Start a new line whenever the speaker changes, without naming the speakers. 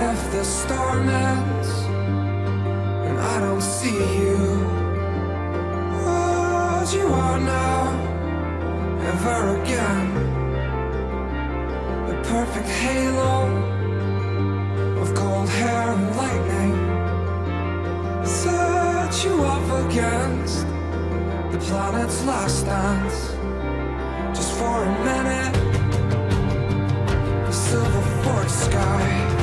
If the storm ends and I don't see you as you are now, ever again. The perfect halo of cold hair and lightning set you up against the planet's last dance. Just for a minute, the silver forest sky.